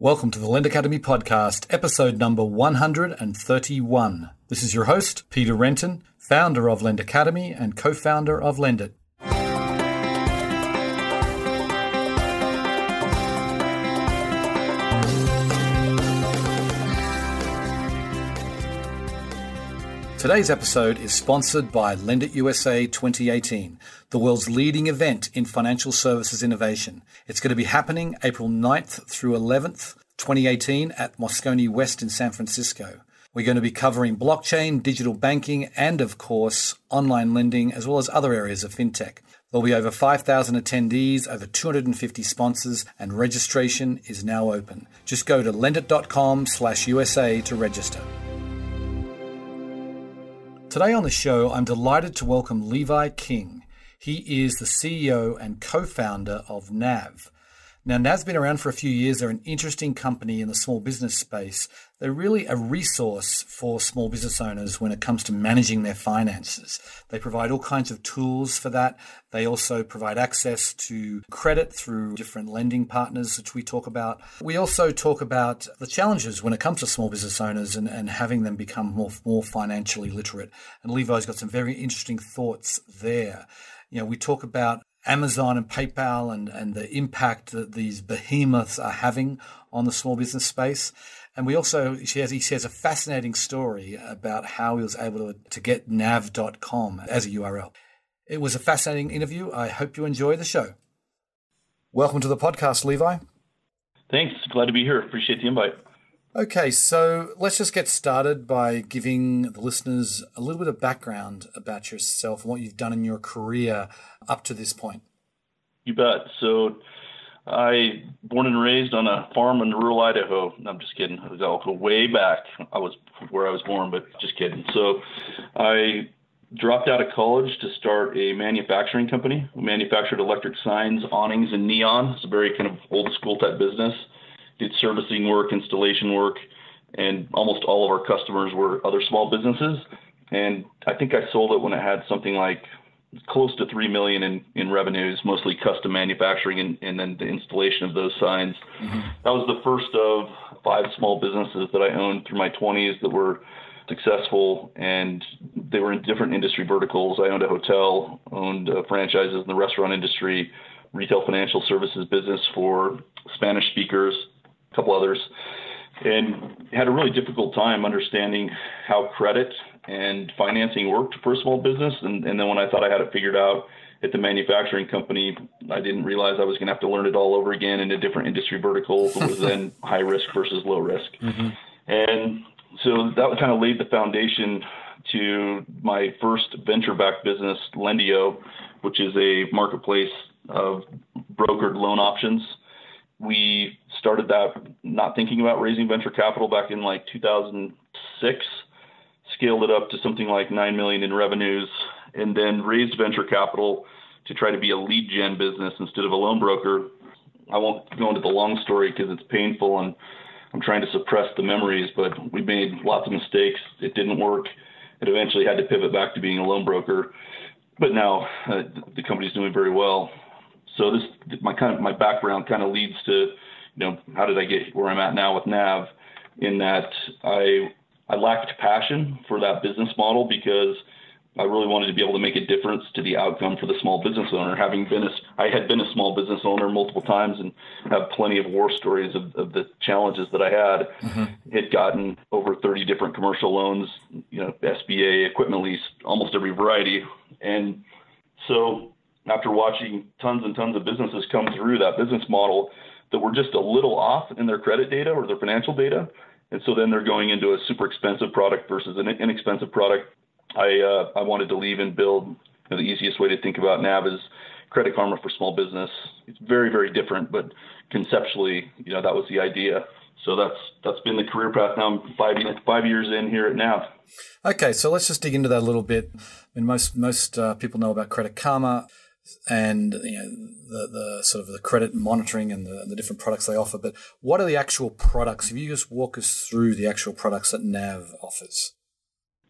Welcome to the Lend Academy podcast, episode number 131. This is your host, Peter Renton, founder of Lend Academy and co founder of Lendit. Today's episode is sponsored by Lendit USA 2018, the world's leading event in financial services innovation. It's going to be happening April 9th through 11th, 2018 at Moscone West in San Francisco. We're going to be covering blockchain, digital banking, and of course, online lending, as well as other areas of fintech. There'll be over 5,000 attendees, over 250 sponsors, and registration is now open. Just go to lendit.com slash USA to register. Today on the show, I'm delighted to welcome Levi King. He is the CEO and co founder of NAV. Now, NAV's been around for a few years. They're an interesting company in the small business space. They're really a resource for small business owners when it comes to managing their finances. They provide all kinds of tools for that. They also provide access to credit through different lending partners, which we talk about. We also talk about the challenges when it comes to small business owners and, and having them become more, more financially literate. And Levi's got some very interesting thoughts there. You know, we talk about Amazon and PayPal and, and the impact that these behemoths are having on the small business space. And we also, he shares, he shares a fascinating story about how he was able to, to get nav.com as a URL. It was a fascinating interview. I hope you enjoy the show. Welcome to the podcast, Levi. Thanks. Glad to be here. Appreciate the invite. Okay, so let's just get started by giving the listeners a little bit of background about yourself and what you've done in your career up to this point. You bet. So, I born and raised on a farm in rural Idaho. No, I'm just kidding. I'll go way back. I was where I was born, but just kidding. So, I dropped out of college to start a manufacturing company. We manufactured electric signs, awnings, and neon. It's a very kind of old school type business did servicing work, installation work, and almost all of our customers were other small businesses. And I think I sold it when it had something like close to three million in, in revenues, mostly custom manufacturing and, and then the installation of those signs. Mm-hmm. That was the first of five small businesses that I owned through my 20s that were successful and they were in different industry verticals. I owned a hotel, owned uh, franchises in the restaurant industry, retail financial services business for Spanish speakers, a couple others, and had a really difficult time understanding how credit and financing worked for a small business. And, and then when I thought I had it figured out at the manufacturing company, I didn't realize I was going to have to learn it all over again in a different industry vertical. It was then high risk versus low risk. Mm-hmm. And so that kind of laid the foundation to my first venture backed business, Lendio, which is a marketplace of brokered loan options we started that not thinking about raising venture capital back in like 2006 scaled it up to something like 9 million in revenues and then raised venture capital to try to be a lead gen business instead of a loan broker. I won't go into the long story because it's painful and i'm trying to suppress the memories but we made lots of mistakes. It didn't work. It eventually had to pivot back to being a loan broker. But now uh, the company's doing very well so this my kind of my background kind of leads to you know how did I get where I'm at now with Nav in that I I lacked passion for that business model because I really wanted to be able to make a difference to the outcome for the small business owner. Having been a, I had been a small business owner multiple times and have plenty of war stories of, of the challenges that I had. Mm-hmm. Had gotten over 30 different commercial loans, you know, SBA, equipment lease, almost every variety. And so after watching tons and tons of businesses come through that business model that were just a little off in their credit data or their financial data. And so then they're going into a super expensive product versus an inexpensive product. I uh, I wanted to leave and build. You know, the easiest way to think about NAV is Credit Karma for small business. It's very very different, but conceptually, you know, that was the idea. So that's that's been the career path. Now I'm five five years in here at NAV. Okay, so let's just dig into that a little bit. I mean, most most uh, people know about Credit Karma and you know the, the sort of the credit monitoring and the, the different products they offer. But what are the actual products? If you just walk us through the actual products that Nav offers.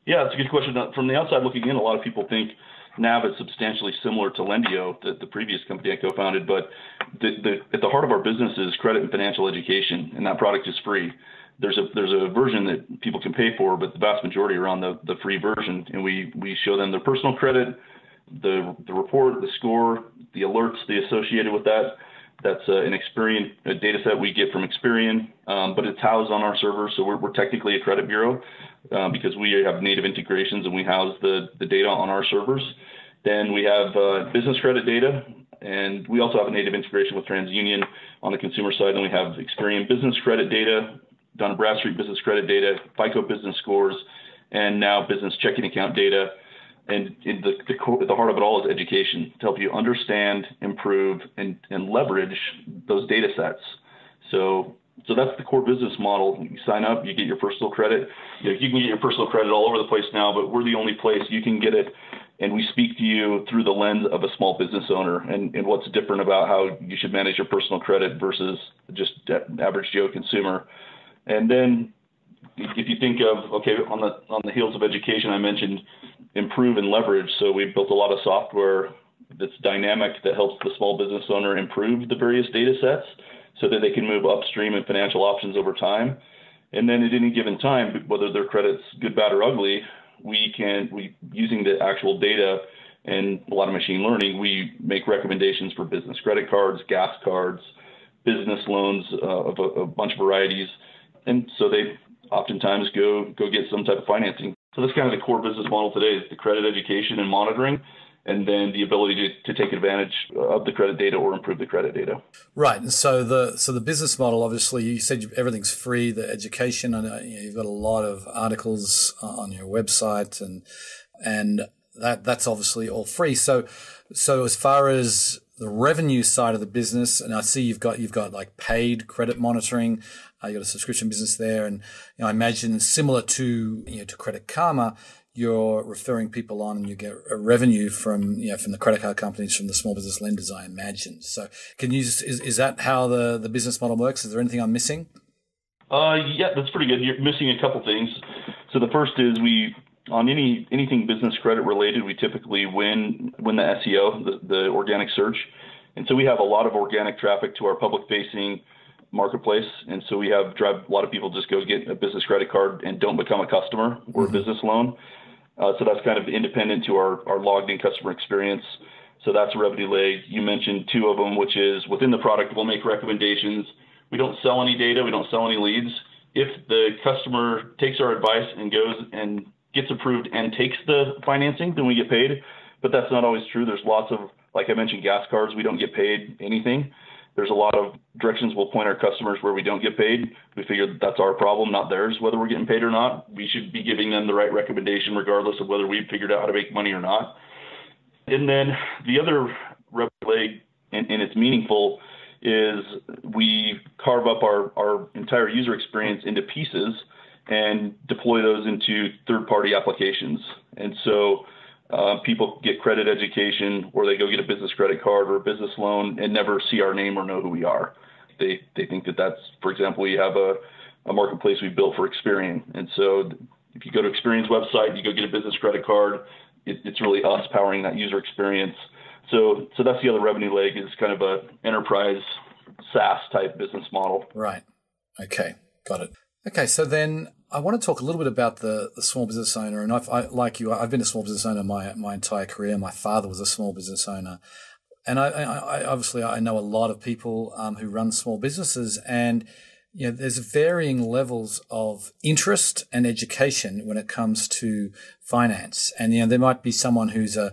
Yeah, that's a good question. From the outside looking in, a lot of people think Nav is substantially similar to Lendio, the, the previous company I co-founded, but the, the, at the heart of our business is credit and financial education, and that product is free. There's a there's a version that people can pay for, but the vast majority are on the, the free version, and we we show them their personal credit, the the report, the score, the alerts the associated with that. That's uh, an Experian a data set we get from Experian, um, but it's housed on our server, so we're, we're technically a credit bureau uh, because we have native integrations and we house the, the data on our servers. Then we have uh, business credit data, and we also have a native integration with TransUnion on the consumer side. And we have Experian business credit data, Dun & Bradstreet business credit data, FICO business scores, and now business checking account data. And the, the, core, the heart of it all is education to help you understand, improve, and, and leverage those data sets. So so that's the core business model. You sign up, you get your personal credit. You, know, you can get your personal credit all over the place now, but we're the only place you can get it. And we speak to you through the lens of a small business owner and, and what's different about how you should manage your personal credit versus just average Joe consumer. And then if you think of okay on the on the heels of education, I mentioned improve and leverage. So we built a lot of software that's dynamic that helps the small business owner improve the various data sets so that they can move upstream in financial options over time. And then at any given time, whether their credit's good, bad, or ugly, we can we using the actual data and a lot of machine learning, we make recommendations for business credit cards, gas cards, business loans uh, of a, a bunch of varieties, and so they oftentimes go go get some type of financing. So that's kind of the core business model today: is the credit education and monitoring and then the ability to, to take advantage of the credit data or improve the credit data. Right. And so the so the business model, obviously, you said everything's free. The education, and uh, you know, you've got a lot of articles uh, on your website, and and that that's obviously all free. So so as far as the revenue side of the business, and I see you've got you've got like paid credit monitoring. Uh, you've got a subscription business there, and you know, I imagine similar to you know to Credit Karma, you're referring people on and you get a revenue from you know from the credit card companies from the small business lenders i imagine. So can you just, is, is that how the, the business model works? Is there anything i'm missing? Uh, yeah that's pretty good. You're missing a couple things. So the first is we on any anything business credit related we typically win win the seo the, the organic search and so we have a lot of organic traffic to our public facing marketplace and so we have drive a lot of people just go get a business credit card and don't become a customer or mm-hmm. a business loan uh, so that's kind of independent to our, our logged in customer experience. So that's a revenue leg. You mentioned two of them, which is within the product, we'll make recommendations. We don't sell any data, we don't sell any leads. If the customer takes our advice and goes and gets approved and takes the financing, then we get paid. But that's not always true. There's lots of, like I mentioned, gas cards, we don't get paid anything. There's a lot of directions we'll point our customers where we don't get paid. We figure that that's our problem, not theirs, whether we're getting paid or not. We should be giving them the right recommendation, regardless of whether we've figured out how to make money or not. And then the other leg, and, and it's meaningful, is we carve up our, our entire user experience into pieces and deploy those into third party applications. And so uh, people get credit education or they go get a business credit card or a business loan and never see our name or know who we are. They they think that that's, for example, we have a, a marketplace we built for Experian, and so if you go to Experian's website, you go get a business credit card. It, it's really us powering that user experience. So so that's the other revenue leg is kind of a enterprise SaaS type business model. Right. Okay. Got it. Okay. So then I want to talk a little bit about the, the small business owner. And I've, I, like you, I've been a small business owner my, my entire career. My father was a small business owner. And I, I obviously I know a lot of people um, who run small businesses, and you know, there's varying levels of interest and education when it comes to finance. And you know, there might be someone who's a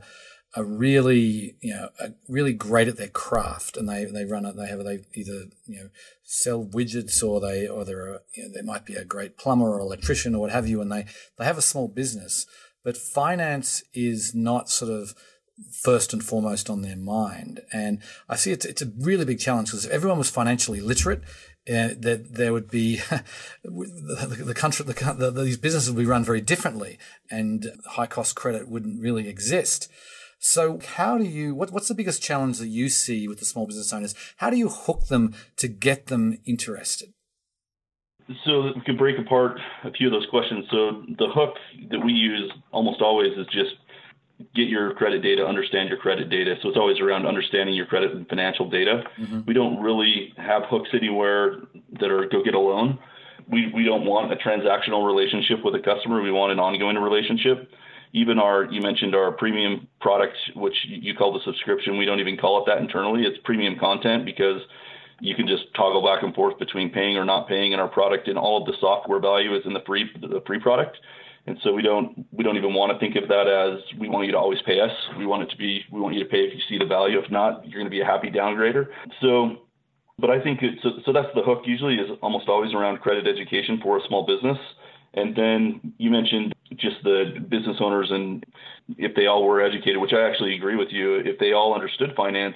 are really, you know, are really great at their craft, and they they run it. They have they either you know sell widgets or they or they're a, you know, they might be a great plumber or electrician or what have you, and they they have a small business. But finance is not sort of first and foremost on their mind, and I see it's it's a really big challenge because if everyone was financially literate, uh, that there would be the, the, country, the, the, these businesses would be run very differently, and high cost credit wouldn't really exist. So, how do you, what, what's the biggest challenge that you see with the small business owners? How do you hook them to get them interested? So, we could break apart a few of those questions. So, the hook that we use almost always is just get your credit data, understand your credit data. So it's always around understanding your credit and financial data. Mm-hmm. We don't really have hooks anywhere that are go get a loan. We, we don't want a transactional relationship with a customer. We want an ongoing relationship. Even our, you mentioned our premium product, which you call the subscription. We don't even call it that internally. It's premium content because you can just toggle back and forth between paying or not paying in our product, and all of the software value is in the free the free product. And so we don't we don't even want to think of that as we want you to always pay us. We want it to be we want you to pay if you see the value. If not, you're going to be a happy downgrader. So, but I think it's, so, so that's the hook. Usually is almost always around credit education for a small business. And then you mentioned just the business owners and if they all were educated, which I actually agree with you. If they all understood finance,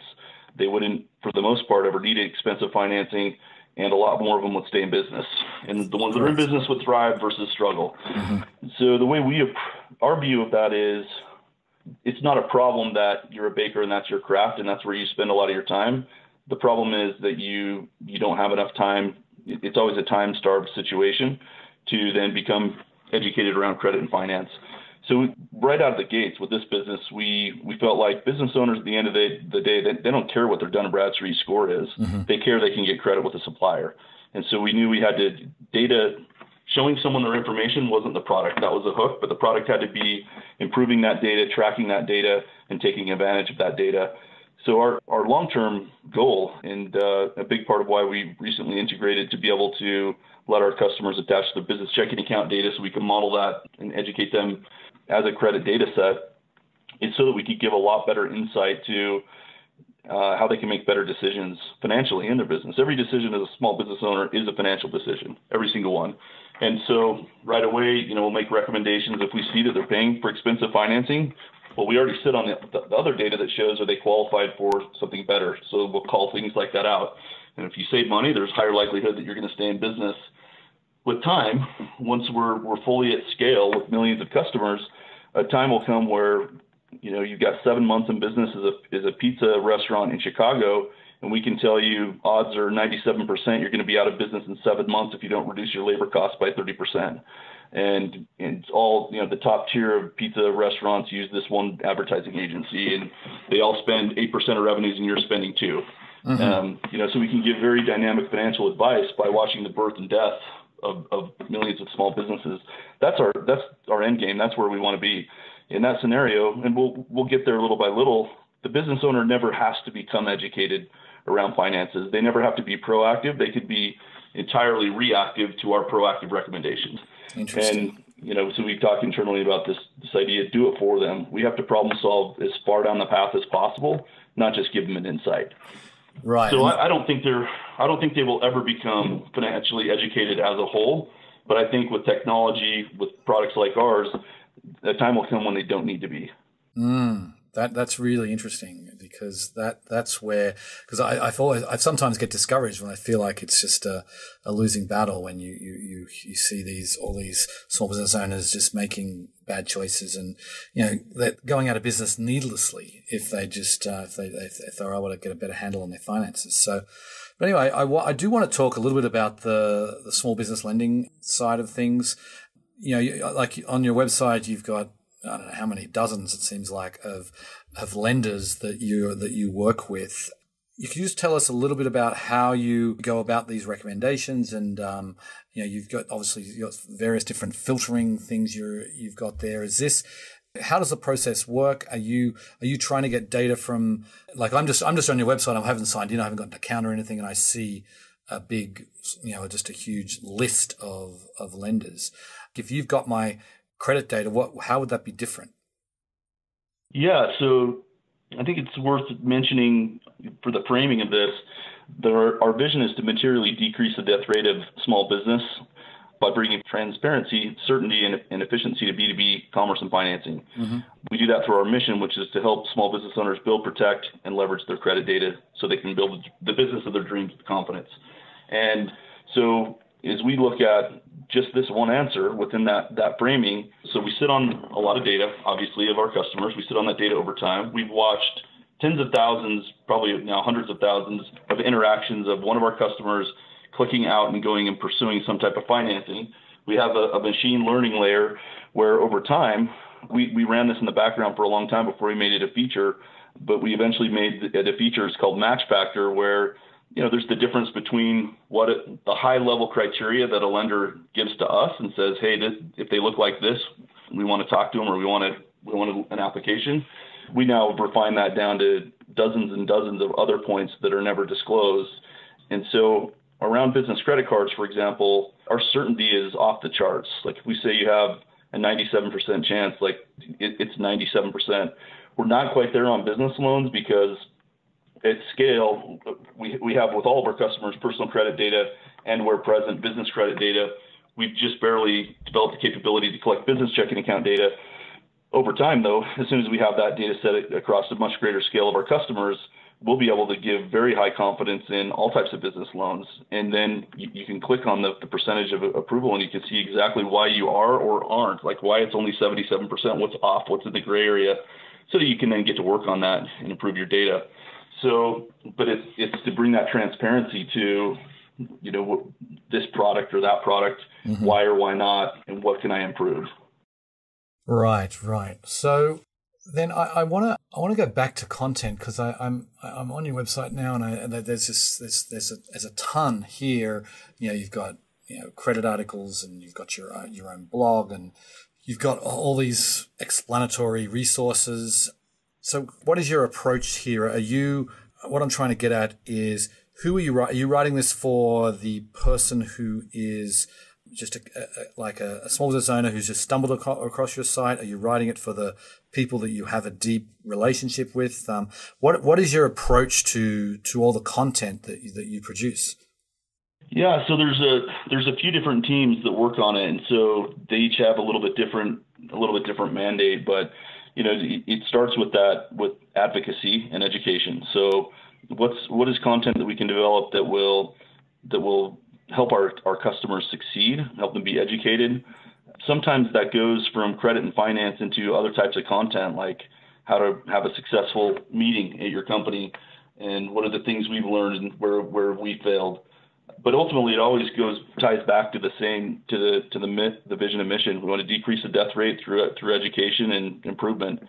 they wouldn't, for the most part, ever need expensive financing and a lot more of them would stay in business. And the ones that are in business would thrive versus struggle. Mm-hmm. So the way we, our view of that is, it's not a problem that you're a baker and that's your craft and that's where you spend a lot of your time. The problem is that you you don't have enough time. It's always a time starved situation to then become educated around credit and finance. So right out of the gates with this business, we we felt like business owners at the end of the, the day they, they don't care what their Dun and Bradstreet score is. Mm-hmm. They care they can get credit with a supplier. And so we knew we had to data showing someone their information wasn't the product that was a hook, but the product had to be improving that data, tracking that data, and taking advantage of that data. So our, our long-term goal and uh, a big part of why we recently integrated to be able to let our customers attach the business checking account data so we can model that and educate them as a credit data set is so that we could give a lot better insight to uh, how they can make better decisions financially in their business. Every decision as a small business owner is a financial decision, every single one. And so right away, you know, we'll make recommendations if we see that they're paying for expensive financing. Well, we already sit on the, the other data that shows are they qualified for something better. So we'll call things like that out. And if you save money, there's higher likelihood that you're going to stay in business with time, once we're we're fully at scale with millions of customers, a time will come where you know you've got seven months in business as a as a pizza restaurant in Chicago, and we can tell you odds are 97% you're going to be out of business in seven months if you don't reduce your labor costs by 30%. And, and it's all you know the top tier of pizza restaurants use this one advertising agency, and they all spend eight percent of revenues, and you're spending 2 mm-hmm. um, you know, so we can give very dynamic financial advice by watching the birth and death of, of millions of small businesses. That's our that's our end game. That's where we want to be in that scenario, and we'll we'll get there little by little. The business owner never has to become educated around finances. They never have to be proactive. They could be entirely reactive to our proactive recommendations. Interesting. And you know, so we've talked internally about this this idea. Do it for them. We have to problem solve as far down the path as possible, not just give them an insight. Right. So I, I don't think they're I don't think they will ever become financially educated as a whole. But I think with technology, with products like ours, a time will come when they don't need to be. Mm. That that's really interesting because that that's where because I I always I sometimes get discouraged when I feel like it's just a, a losing battle when you, you you you see these all these small business owners just making bad choices and you know they're going out of business needlessly if they just uh, if they if they're able to get a better handle on their finances. So, but anyway, I, I do want to talk a little bit about the the small business lending side of things. You know, like on your website, you've got I don't know how many dozens it seems like of of lenders that you that you work with. You can just tell us a little bit about how you go about these recommendations, and um, you know you've got obviously you've got various different filtering things you're you've got there. Is this how does the process work? Are you are you trying to get data from like I'm just I'm just on your website. I haven't signed in. I haven't got an account or anything, and I see a big you know just a huge list of of lenders. If you've got my credit data, what how would that be different? Yeah, so I think it's worth mentioning for the framing of this that our, our vision is to materially decrease the death rate of small business by bringing transparency, certainty, and, and efficiency to B2B commerce and financing. Mm-hmm. We do that through our mission, which is to help small business owners build, protect, and leverage their credit data so they can build the business of their dreams with confidence. And so as we look at just this one answer within that that framing. So we sit on a lot of data, obviously, of our customers. We sit on that data over time. We've watched tens of thousands, probably now hundreds of thousands of interactions of one of our customers clicking out and going and pursuing some type of financing. We have a, a machine learning layer where over time we, we ran this in the background for a long time before we made it a feature, but we eventually made it a feature. It's called Match Factor, where you know there's the difference between what it, the high level criteria that a lender gives to us and says, hey, this, if they look like this, we want to talk to them or we want to we want an application. We now refine that down to dozens and dozens of other points that are never disclosed. And so around business credit cards, for example, our certainty is off the charts. Like if we say you have a 97% chance, like it, it's 97%. We're not quite there on business loans because at scale, we, we have with all of our customers personal credit data and where present business credit data. We've just barely developed the capability to collect business checking account data. Over time, though, as soon as we have that data set across a much greater scale of our customers, we'll be able to give very high confidence in all types of business loans. And then you, you can click on the, the, percentage of approval and you can see exactly why you are or aren't, like why it's only 77%, what's off, what's in the gray area, so you can then get to work on that and improve your data. So, but it's, it's to bring that transparency to, you know, this product or that product, mm-hmm. why or why not, and what can I improve. Right, right. So then I want to I want to go back to content because I'm I'm on your website now and, I, and there's this there's there's a, there's a ton here. You know, you've got you know credit articles and you've got your uh, your own blog and you've got all these explanatory resources. So, what is your approach here? Are you what I'm trying to get at is who are you? Are you writing this for the person who is just a, a, like a, a, small business owner who's just stumbled across your site? Are you writing it for the people that you have a deep relationship with? Um, what what is your approach to to all the content that you, that you produce? Yeah, so there's a there's a few different teams that work on it, and so they each have a little bit different a little bit different mandate. But you know, it, starts with that with advocacy and education. So what's what is content that we can develop that will that will help our, our customers succeed, help them be educated. Sometimes that goes from credit and finance into other types of content, like how to have a successful meeting at your company and what are the things we've learned and where, where we failed. But ultimately, it always goes ties back to the same to the to the myth, the vision and mission. We want to decrease the death rate through through education and improvement.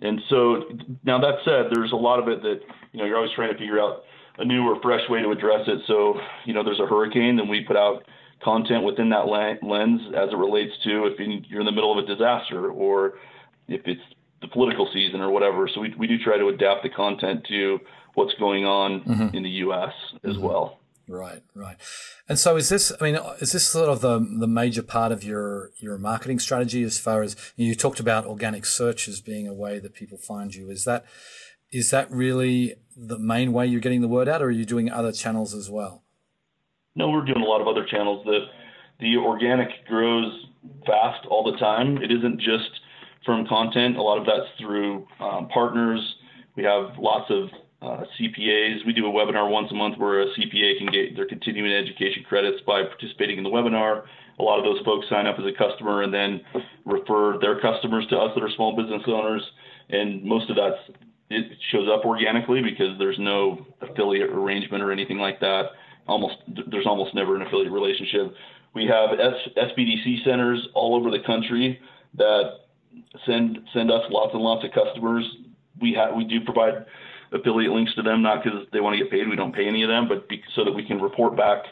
And so now that said, there's a lot of it that you know you're always trying to figure out a new or fresh way to address it. So, you know, there's a hurricane, then we put out content within that lens as it relates to if you're in the middle of a disaster or if it's the political season or whatever. So we, we do try to adapt the content to what's going on mm-hmm. in the U.S. as mm-hmm. well. Right, right. And so is this, I mean, is this sort of the, the major part of your, your marketing strategy as far as you talked about organic search as being a way that people find you? Is that, is that really the main way you're getting the word out, or are you doing other channels as well? No, we're doing a lot of other channels. The the organic grows fast all the time. It isn't just from content. A lot of that's through um, partners. We have lots of uh, CPAs. We do a webinar once a month where a CPA can get their continuing education credits by participating in the webinar. A lot of those folks sign up as a customer and then refer their customers to us that are small business owners. And most of that it shows up organically because there's no affiliate arrangement or anything like that. Almost there's almost never an affiliate relationship. We have S, SBDC centers all over the country that send send us lots and lots of customers. We have we do provide affiliate links to them, not because they want to get paid. We don't pay any of them, but be, so that we can report back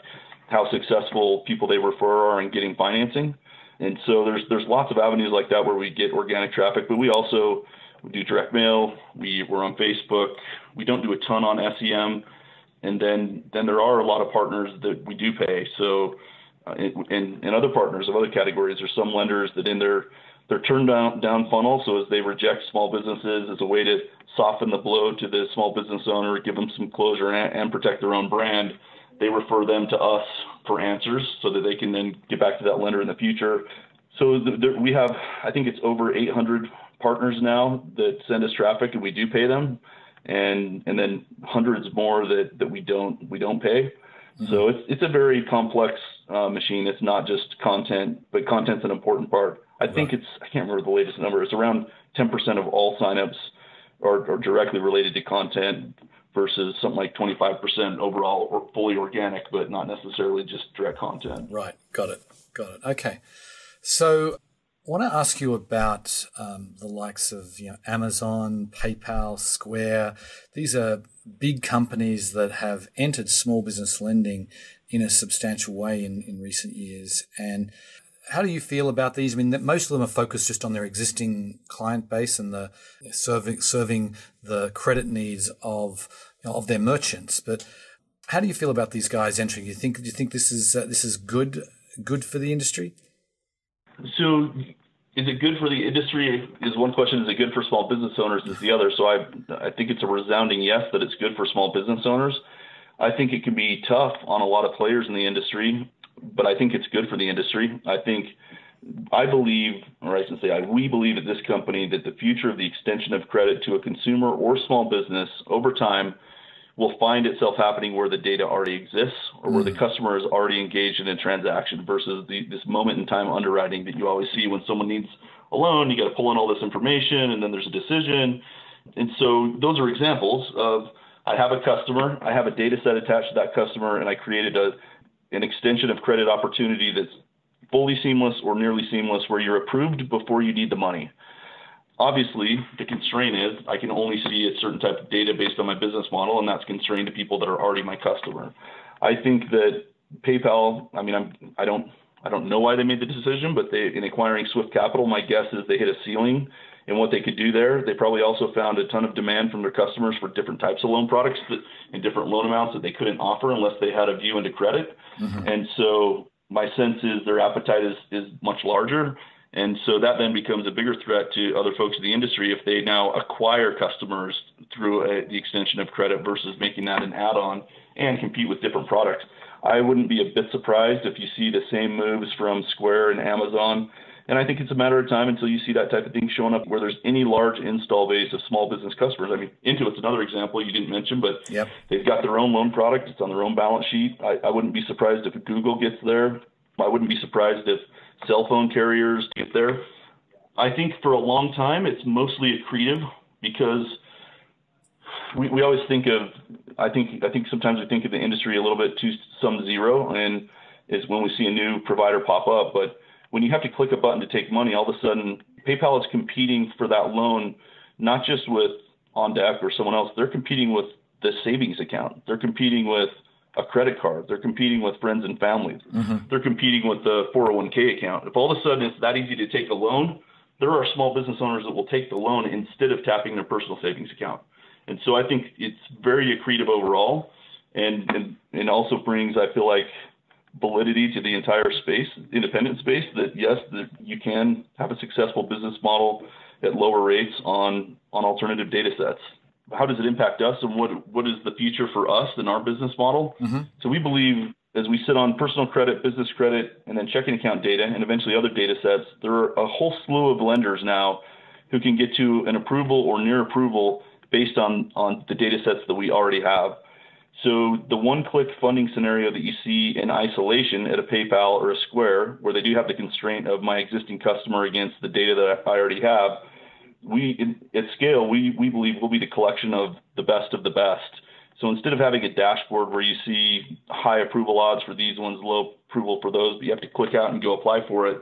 how successful people they refer are in getting financing. And so there's there's lots of avenues like that where we get organic traffic, but we also do direct mail. We we're on Facebook. We don't do a ton on SEM, and then then there are a lot of partners that we do pay. So, uh, in, in other partners of other categories, there's some lenders that in their their turn down down funnel. So as they reject small businesses as a way to soften the blow to the small business owner, give them some closure and, and protect their own brand, they refer them to us for answers so that they can then get back to that lender in the future. So the, the, we have, I think it's over 800 partners now that send us traffic and we do pay them, and and then hundreds more that that we don't we don't pay. Mm-hmm. So it's it's a very complex uh, machine. It's not just content, but content's an important part. I right. think it's I can't remember the latest number. It's around 10% of all signups are, are directly related to content versus something like 25% overall or fully organic, but not necessarily just direct content. Right. Got it. Got it. Okay. So I want to ask you about um, the likes of you know, Amazon, PayPal, Square. These are big companies that have entered small business lending in a substantial way in, in recent years. And how do you feel about these? I mean, most of them are focused just on their existing client base and the serving serving the credit needs of you know, of their merchants. But how do you feel about these guys entering? You think do you think this is uh, this is good good for the industry? So, is it good for the industry? Is one question. Is it good for small business owners? Is the other. So I I think it's a resounding yes that it's good for small business owners. I think it can be tough on a lot of players in the industry but I think it's good for the industry. I think I believe, or I should say, I, we believe at this company that the future of the extension of credit to a consumer or small business over time will find itself happening where the data already exists or where the mm. customer is already engaged in a transaction versus the, this moment in time underwriting that you always see when someone needs a loan. You got to pull in all this information and then there's a decision. And so those are examples of I have a customer, I have a data set attached to that customer, and I created a an extension of credit opportunity that's fully seamless or nearly seamless where you're approved before you need the money. Obviously, the constraint is I can only see a certain type of data based on my business model, and that's constrained to people that are already my customer. I think that PayPal, I mean, I'm, I don't, I don't know why they made the decision, but they, in acquiring Swift Capital, my guess is they hit a ceiling in what they could do there. They probably also found a ton of demand from their customers for different types of loan products that, and different loan amounts that they couldn't offer unless they had a view into credit. Mm-hmm. And so my sense is their appetite is, is much larger. And so that then becomes a bigger threat to other folks in the industry if they now acquire customers through a, the extension of credit versus making that an add on and compete with different products. I wouldn't be a bit surprised if you see the same moves from Square and Amazon and I think it's a matter of time until you see that type of thing showing up where there's any large install base of small business customers. I mean, Intuit's another example you didn't mention, but yep. they've got their own loan product. It's on their own balance sheet. I, I wouldn't be surprised if Google gets there. I wouldn't be surprised if cell phone carriers get there. I think for a long time it's mostly accretive because we, we always think of I think I think sometimes we think of the industry a little bit to some zero and is when we see a new provider pop up. But when you have to click a button to take money, all of a sudden PayPal is competing for that loan, not just with OnDeck or someone else. They're competing with the savings account. They're competing with a credit card. They're competing with friends and family. Mm-hmm. They're competing with the 401k account. If all of a sudden it's that easy to take a loan, there are small business owners that will take the loan instead of tapping their personal savings account. And so I think it's very accretive overall and, and, and also brings, I feel like, validity to the entire space, independent space, that yes, that you can have a successful business model at lower rates on on alternative data sets. How does it impact us, and what what is the future for us and our business model? Mm-hmm. So we believe as we sit on personal credit, business credit, and then checking account data, and eventually other data sets, there are a whole slew of lenders now who can get to an approval or near approval based on on the data sets that we already have. So the one-click funding scenario that you see in isolation at a PayPal or a Square, where they do have the constraint of my existing customer against the data that I already have, we at scale we we believe will be the collection of the best of the best. So instead of having a dashboard where you see high approval odds for these ones, low approval for those, but you have to click out and go apply for it.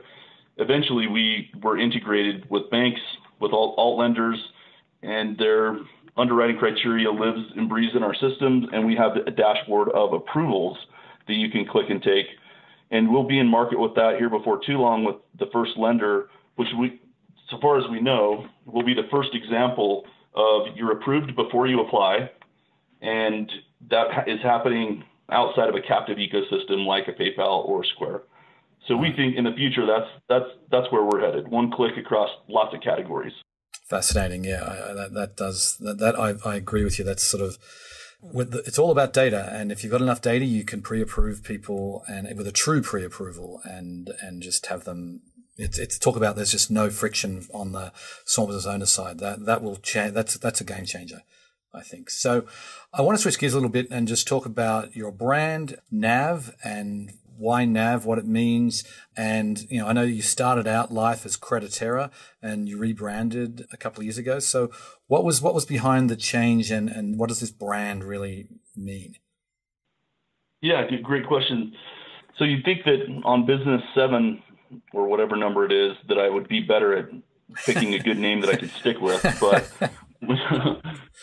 Eventually, we were integrated with banks, with all alt lenders, and they're underwriting criteria lives and breathes in our systems, and we have a dashboard of approvals that you can click and take. And we'll be in market with that here before too long with the first lender, which we, so far as we know, will be the first example of you're approved before you apply, and that is happening outside of a captive ecosystem like a PayPal or Square. So we think in the future that's that's that's where we're headed. One click across lots of categories. Fascinating. Yeah, I, that, that does that. that I, I agree with you. That's sort of the, it's all about data, and if you've got enough data, you can pre-approve people and with a true pre-approval, and and just have them. It's, it's talk about there's just no friction on the small business owner side. That that will change. That's that's a game changer. I think. So I want to switch gears a little bit and just talk about your brand, Nav, and why NAV, what it means. And, you know, I know you started out life as Creditera and you rebranded a couple of years ago. So what was, what was behind the change and, and what does this brand really mean? Yeah, great question. So you think that on Business 7, or whatever number it is that I would be better at picking a good name that I could stick with. But when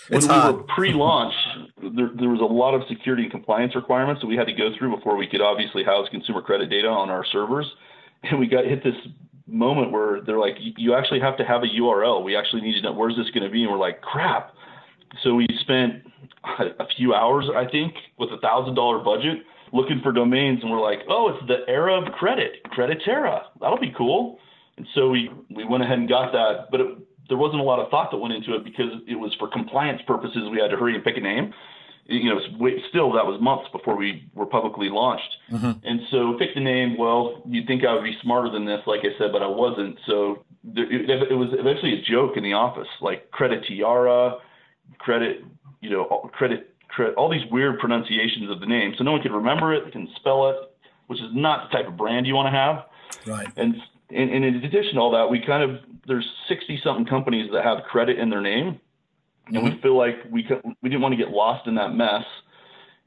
we hard. were pre-launch, there, there, was a lot of security and compliance requirements that we had to go through before we could obviously house consumer credit data on our servers. And we got hit this moment where they're like, you actually have to have a URL. We actually need to know where's this going to be, and we're like, crap. So we spent a few hours, I think, with a thousand dollar budget looking for domains, and we're like, oh, it's the era of credit, Creditera. That'll be cool. And so we we went ahead and got that, but it, there wasn't a lot of thought that went into it because it was for compliance purposes. We had to hurry and pick a name. You know, still that was months before we were publicly launched. Mm-hmm. And so pick the name. Well, you'd think I would be smarter than this, like I said, but I wasn't. So it, it was eventually a joke in the office, like credit tiara, credit, you know, credit, credit, all these weird pronunciations of the name. So no one could remember it, can spell it, which is not the type of brand you want to have. Right. And and, and in addition to all that, we kind of there's 60 something companies that have credit in their name, and mm-hmm. we feel like we we didn't want to get lost in that mess,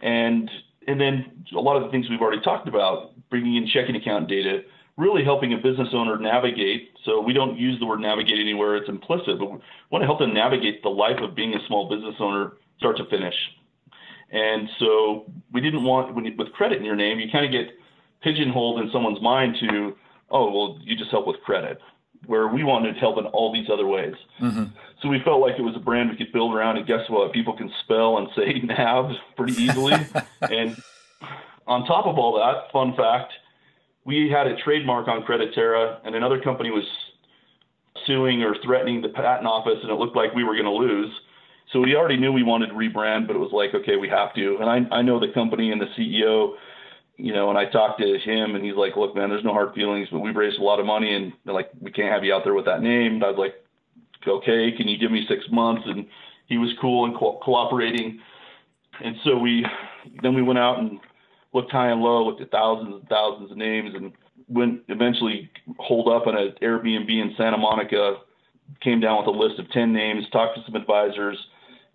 and and then a lot of the things we've already talked about, bringing in checking account data, really helping a business owner navigate. So we don't use the word navigate anywhere; it's implicit, but we want to help them navigate the life of being a small business owner, start to finish. And so we didn't want when you, with credit in your name, you kind of get pigeonholed in someone's mind to oh, well, you just help with credit, where we wanted help in all these other ways. Mm-hmm. So we felt like it was a brand we could build around. And guess what? People can spell and say NAV pretty easily. and on top of all that, fun fact, we had a trademark on Creditera, and another company was suing or threatening the patent office, and it looked like we were going to lose. So we already knew we wanted to rebrand, but it was like, okay, we have to. And I, I know the company and the CEO you know, and I talked to him and he's like, look, man, there's no hard feelings, but we've raised a lot of money and like, we can't have you out there with that name. And I was like, okay, can you give me six months? And he was cool and co- cooperating. And so we, then we went out and looked high and low, looked at thousands and thousands of names and went eventually holed up on an Airbnb in Santa Monica, came down with a list of 10 names, talked to some advisors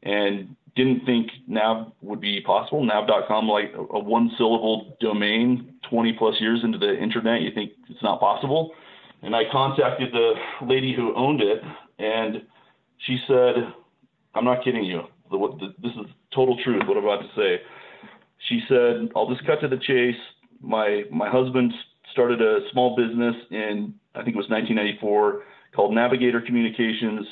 and didn't think nav would be possible. Nav.com, like a, one syllable domain, 20 plus years into the internet, you think it's not possible. And I contacted the lady who owned it, and she said, I'm not kidding you. The, the, this is total truth, what I'm about to say. She said, I'll just cut to the chase. My, my husband started a small business in, I think it was 1994, called Navigator Communications.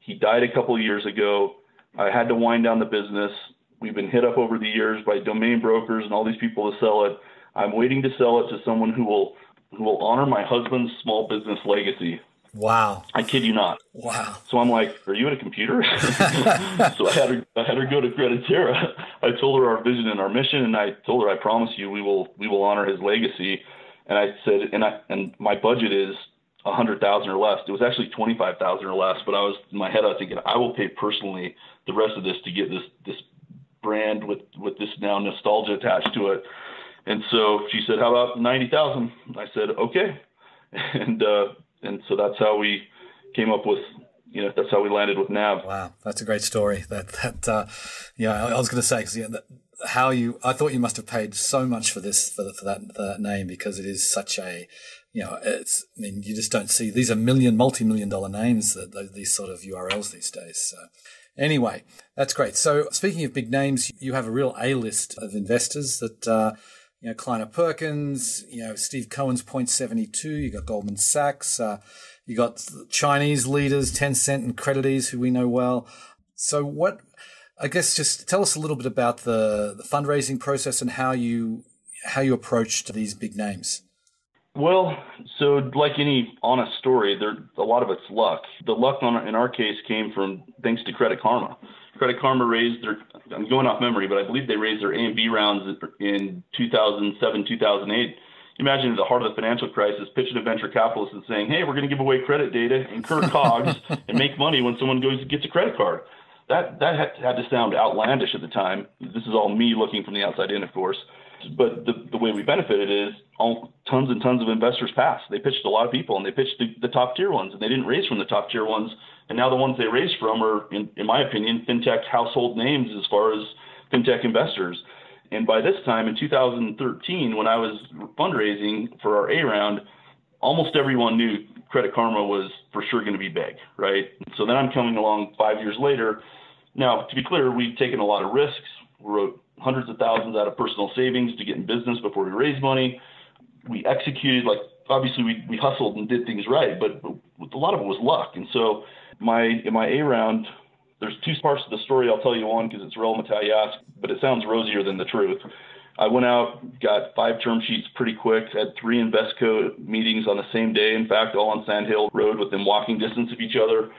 He died a couple years ago I had to wind down the business. We've been hit up over the years by domain brokers and all these people to sell it. I'm waiting to sell it to someone who will who will honor my husband's small business legacy. Wow. I kid you not. Wow. So I'm like, are you at a computer? so I had her I had her go to Creditera. I told her our vision and our mission and I told her I promise you we will we will honor his legacy. And I said and I and my budget is a hundred thousand or less. It was actually twenty five thousand or less, but I was in my head I was thinking I will pay personally the rest of this to get this this brand with with this now nostalgia attached to it. And so she said, "How about ninety thousand? I said, "Okay," and uh, and so that's how we came up with you know that's how we landed with Nav. Wow, that's a great story. That that uh, yeah, I was going to say because yeah, how you I thought you must have paid so much for this for, for that for that name because it is such a you know it's I mean you just don't see these are million multi million dollar names that these sort of URLs these days. So Anyway, that's great. So speaking of big names, you have a real A list of investors that, uh, you know, Kleiner Perkins, you know, Steve Cohen's Point 72, you got Goldman Sachs, uh, you got Chinese leaders, Tencent and CreditEase, who we know well. So what, I guess just tell us a little bit about the, the fundraising process and how you, how you approached these big names. Well, so like any honest story, there a lot of it's luck. The luck on, in our case came from thanks to Credit Karma. Credit Karma raised their I'm going off memory, but I believe they raised their A and B rounds in 2007, 2008. Imagine at the heart of the financial crisis, pitching to venture capitalists and saying, "Hey, we're going to give away credit data, incur cogs, and make money when someone goes gets a credit card." That that had, had to sound outlandish at the time. This is all me looking from the outside in, of course. But the, the way we benefited is all, tons and tons of investors passed. They pitched a lot of people, and they pitched the, the top tier ones, and they didn't raise from the top tier ones. And now the ones they raised from are, in, in my opinion, fintech household names as far as fintech investors. And by this time in 2013, when I was fundraising for our A round, almost everyone knew Credit Karma was for sure going to be big, right? So then I'm coming along five years later. Now, to be clear, we've taken a lot of risks. We wrote hundreds of thousands out of personal savings to get in business before we raised money. We executed like obviously we, we hustled and did things right, but, but a lot of it was luck. And so my in my A round, there's two parts of the story. I'll tell you one because it's relevant to how you ask, but it sounds rosier than the truth. I went out, got five term sheets pretty quick, had three Invesco meetings on the same day. In fact, all on Sand Hill Road within walking distance of each other.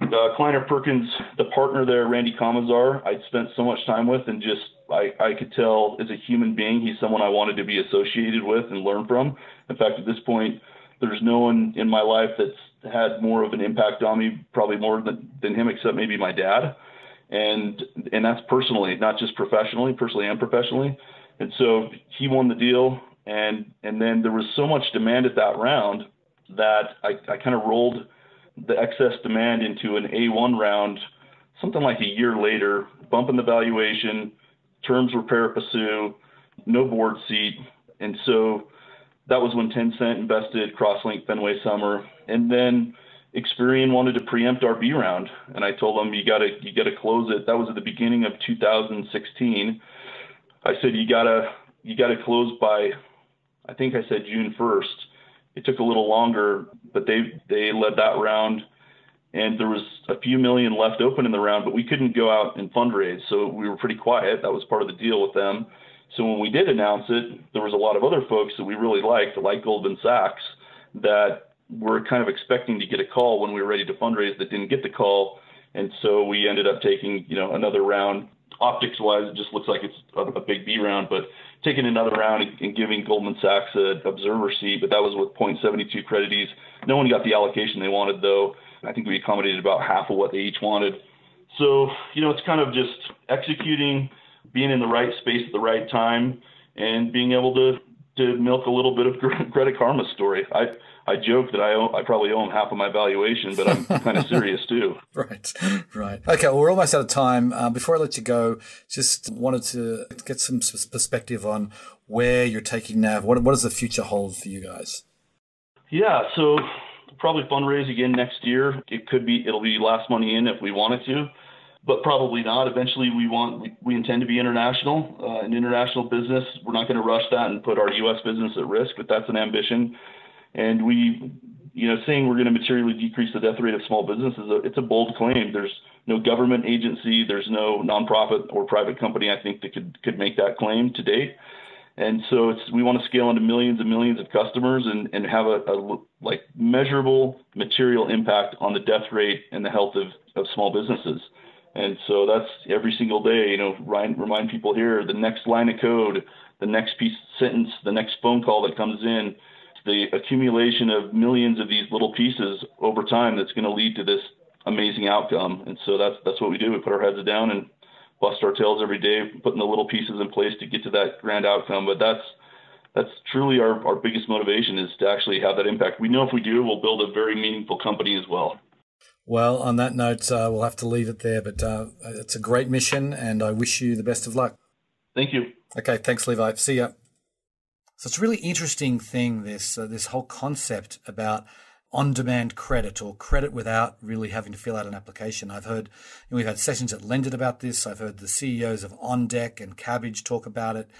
Uh, Kleiner Perkins, the partner there, Randy Komisar, I'd spent so much time with, and just I, I could tell as a human being, he's someone I wanted to be associated with and learn from. In fact, at this point, there's no one in my life that's had more of an impact on me, probably more than, than him, except maybe my dad. And and that's personally, not just professionally, personally and professionally. And so he won the deal, and and then there was so much demand at that round that I, I kind of rolled the excess demand into an A1 round, something like a year later, bumping the valuation. Terms were pari no board seat, and so that was when Tencent invested, Crosslink, Fenway Summer, and then Experian wanted to preempt our B round, and I told them you got to you got to close it. That was at the beginning of 2016. I said you gotta you gotta close by, I think I said June 1st. It took a little longer, but they they led that round, and there was a few million left open in the round, but we couldn't go out and fundraise, so we were pretty quiet. That was part of the deal with them. So when we did announce it, there was a lot of other folks that we really liked, like Goldman Sachs, that were kind of expecting to get a call when we were ready to fundraise that didn't get the call. And so we ended up taking, you know, another round. Optics wise, it just looks like it's a, a big B round, but taking another round and, giving Goldman Sachs an observer seat, but that was with 0.72 CreditEase. No one got the allocation they wanted though. I think we accommodated about half of what they each wanted. So, you know, it's kind of just executing being in the right space at the right time and being able to to milk a little bit of Credit Karma story. I I joke that I owe, I probably him half of my valuation, but I'm kind of serious too. Right, right. Okay, well, we're almost out of time. Uh, before I let you go, just wanted to get some perspective on where you're taking Nav. What what does the future hold for you guys? Yeah, so probably fundraise again next year. It could be it'll be last money in if we wanted to but probably not. Eventually, we want we, we intend to be international, uh, an international business. We're not going to rush that and put our U.S. business at risk, but that's an ambition. And we, you know, saying we're going to materially decrease the death rate of small business is a, it's a bold claim. There's no government agency, there's no nonprofit or private company I think that could could make that claim to date. And so it's we want to scale into millions and millions of customers and, and have a, a like measurable material impact on the death rate and the health of, of small businesses. And so that's every single day, you know, remind, remind people here the next line of code, the next piece sentence, the next phone call that comes in, the accumulation of millions of these little pieces over time that's going to lead to this amazing outcome. And so that's that's what we do. We put our heads down and bust our tails every day, putting the little pieces in place to get to that grand outcome. But that's that's truly our, our biggest motivation is to actually have that impact. We know if we do, we'll build a very meaningful company as well. Well, on that note, uh, we'll have to leave it there, but uh, it's a great mission and I wish you the best of luck. Thank you. Okay, thanks, Levi. See ya. So it's a really interesting thing, this, uh, this whole concept about on demand credit or credit without really having to fill out an application. I've heard, we've had sessions at Lendit about this. I've heard the CEOs of OnDeck and Kabbage talk about it.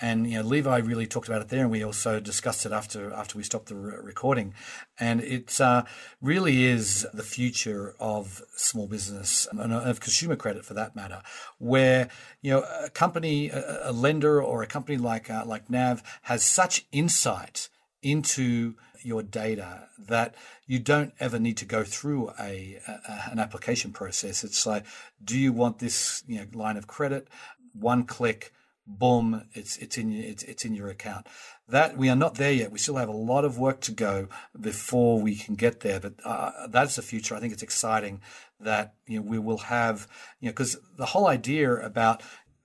And you know, Levi really talked about it there, and we also discussed it after after we stopped the re- recording. And it uh, really is the future of small business and of consumer credit, for that matter, where you know a company, a, a lender, or a company like uh, like Nav has such insight into your data that you don't ever need to go through a, a, an application process. It's like, do you want this you know, line of credit? One click, boom, it's it's in it's it's in your account. That we are not there yet. We still have a lot of work to go before we can get there. But uh, that's the future. I think it's exciting that you know we will have you know because the whole idea about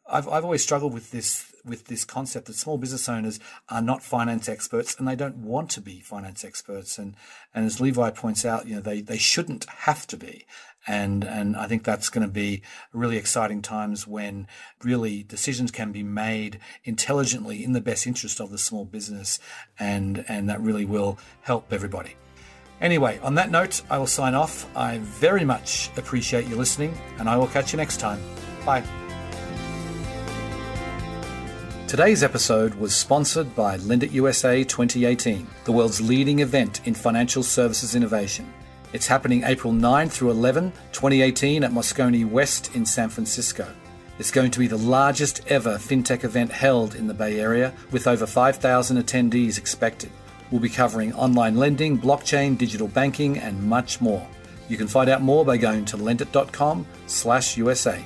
I've I've always struggled with this with this concept that small business owners are not finance experts and they don't want to be finance experts. And, and as Levi points out, you know, they, they shouldn't have to be. And, and I think that's going to be really exciting times when really decisions can be made intelligently in the best interest of the small business. And, and that really will help everybody. Anyway, on that note, I will sign off. I very much appreciate you listening, and I will catch you next time. Bye. Today's episode was sponsored by Lendit USA 2018, the world's leading event in financial services innovation. It's happening April 9 through 11, 2018 at Moscone West in San Francisco. It's going to be the largest ever fintech event held in the Bay Area with over 5,000 attendees expected. We'll be covering online lending, blockchain, digital banking, and much more. You can find out more by going to lendit.com/usa.